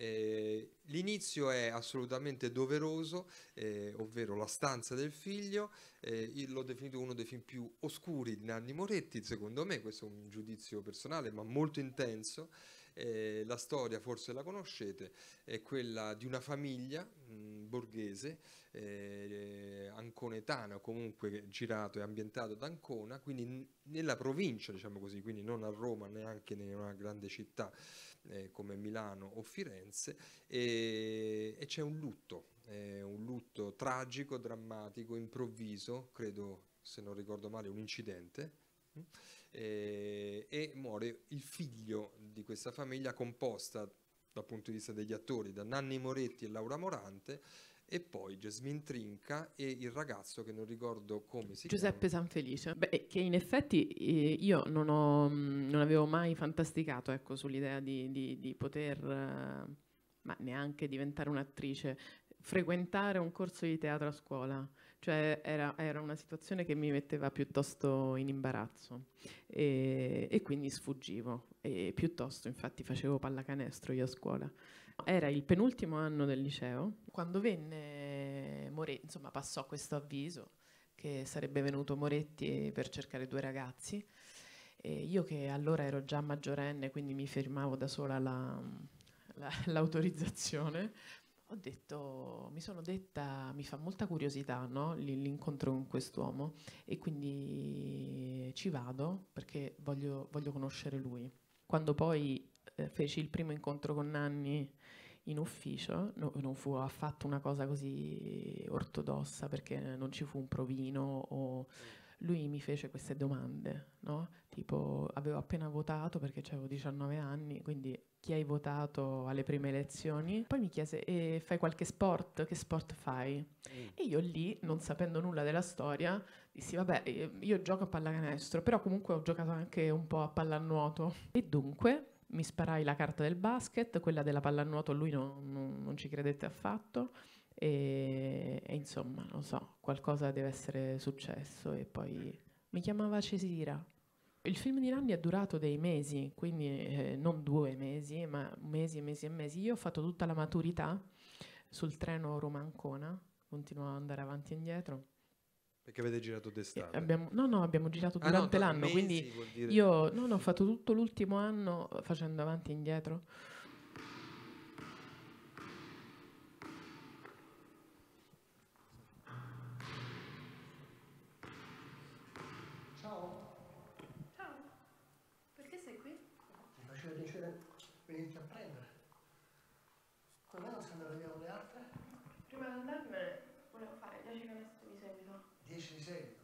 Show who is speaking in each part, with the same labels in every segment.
Speaker 1: Eh, l'inizio è assolutamente doveroso, eh, ovvero la stanza del figlio. Eh, l'ho definito uno dei film più oscuri di Nanni Moretti, secondo me, questo è un giudizio personale, ma molto intenso. Eh, la storia, forse la conoscete, è quella di una famiglia mh, borghese, eh, anconetana, comunque girato e ambientato ad Ancona, quindi nella provincia, diciamo così, quindi non a Roma, neanche in una grande città eh, come Milano o Firenze e, e c'è un lutto, un lutto tragico, drammatico, improvviso, credo se non ricordo male un incidente hm? eh, e muore il figlio di questa famiglia composta dal punto di vista degli attori da Nanni Moretti e Laura Morante e poi Jasmine Trinca e il ragazzo che non ricordo come si
Speaker 2: Giuseppe
Speaker 1: chiama.
Speaker 2: Sanfelice, Beh, che in effetti eh, io non, ho, mm, non avevo mai fantasticato ecco, sull'idea di, di, di poter, eh, ma neanche diventare un'attrice, frequentare un corso di teatro a scuola. Cioè era, era una situazione che mi metteva piuttosto in imbarazzo e, e quindi sfuggivo e piuttosto infatti facevo pallacanestro io a scuola. Era il penultimo anno del liceo quando venne Moretti, insomma passò questo avviso che sarebbe venuto Moretti per cercare due ragazzi. E io che allora ero già maggiorenne, quindi mi firmavo da sola la, la, l'autorizzazione, ho detto, mi sono detta, mi fa molta curiosità no? l'incontro con quest'uomo e quindi ci vado perché voglio, voglio conoscere lui. Quando poi eh, feci il primo incontro con Nanni in ufficio, no, non fu affatto una cosa così ortodossa perché non ci fu un provino o lui mi fece queste domande, no? tipo avevo appena votato perché avevo 19 anni, quindi chi hai votato alle prime elezioni? Poi mi chiese, e fai qualche sport? Che sport fai? Mm. E io lì, non sapendo nulla della storia, dissi, vabbè, io gioco a pallacanestro, però comunque ho giocato anche un po' a pallanuoto. E dunque mi sparai la carta del basket, quella della pallanuoto lui non, non, non ci credette affatto e, e, insomma, non so, qualcosa deve essere successo e poi mi chiamava Cesira. Il film di Nanni è durato dei mesi, quindi eh, non due mesi, ma mesi e mesi e mesi. Io ho fatto tutta la maturità sul treno Roma-Ancona, continuavo ad andare avanti e indietro
Speaker 1: perché avete girato d'estate?
Speaker 2: Abbiamo, no, no, abbiamo girato durante ah, no, l'anno, quindi dire... io no, no, ho fatto tutto l'ultimo anno facendo avanti e indietro.
Speaker 3: Faceva piacere venirti a prendere. Come non si andate via con le altre?
Speaker 2: Prima di andarmene volevo fare 10 canestri di seguito.
Speaker 3: 10 di seguito.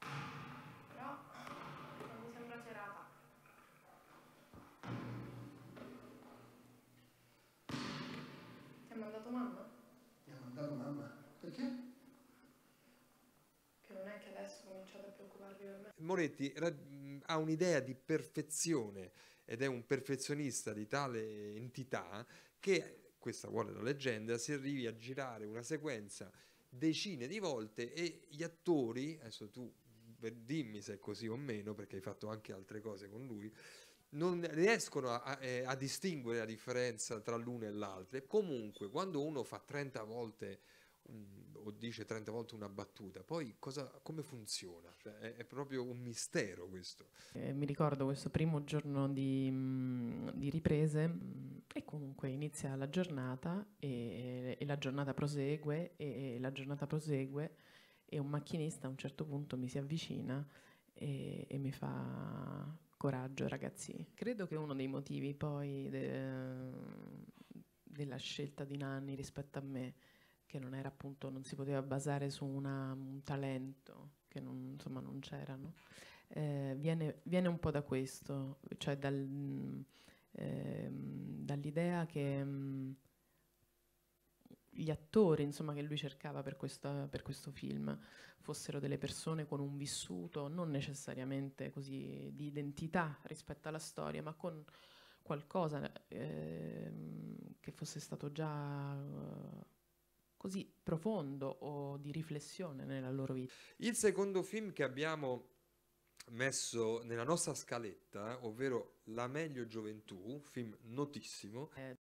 Speaker 2: Però non mi sembra serata. Ti ha mandato mamma?
Speaker 3: Mi ha mandato mamma. Perché?
Speaker 2: Che non è che adesso cominciate a preoccuparvi per me.
Speaker 1: Moretti ha un'idea di perfezione ed è un perfezionista di tale entità che questa vuole la leggenda, si arrivi a girare una sequenza decine di volte e gli attori, adesso tu dimmi se è così o meno, perché hai fatto anche altre cose con lui, non riescono a, a, eh, a distinguere la differenza tra l'una e l'altra. E comunque, quando uno fa 30 volte o dice 30 volte una battuta, poi cosa, come funziona? Cioè, è, è, proprio un mistero questo.
Speaker 2: Eh, mi ricordo questo primo giorno di, mm, di riprese mm, e comunque inizia la giornata e, e, la giornata prosegue e, la giornata prosegue e un macchinista a un certo punto mi si avvicina e, e mi fa coraggio ragazzi. Credo che uno dei motivi poi de, della scelta di Nanni rispetto a me che non era appunto, non si poteva basare su una, un talento che non, insomma non c'era, no? eh, viene, viene, un po' da questo, cioè dal, eh, dall'idea che mm, gli attori insomma, che lui cercava per, questa, per, questo film fossero delle persone con un vissuto non necessariamente così di identità rispetto alla storia, ma con qualcosa eh, che fosse stato già così profondo o di riflessione nella loro vita.
Speaker 1: Il secondo film che abbiamo messo nella nostra scaletta, ovvero La meglio gioventù, film notissimo.
Speaker 2: Eh,